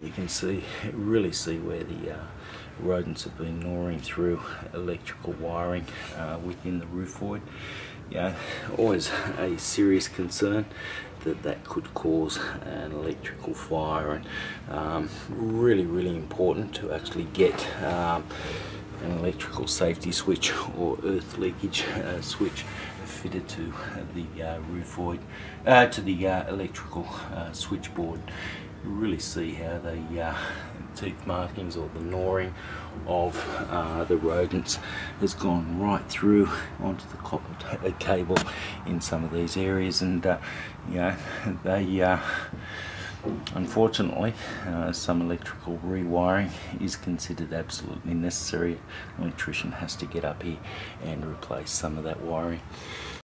You can see, really see where the uh, rodents have been gnawing through electrical wiring uh, within the roof void. Yeah, always a serious concern that that could cause an electrical fire and um, really, really important to actually get um, an electrical safety switch or earth leakage uh, switch fitted to the uh, roof void, uh, to the uh, electrical uh, switchboard really see how the uh, teeth markings or the gnawing of uh, the rodents has gone right through onto the copper cable in some of these areas. And uh, you know they uh, unfortunately uh, some electrical rewiring is considered absolutely necessary. An electrician has to get up here and replace some of that wiring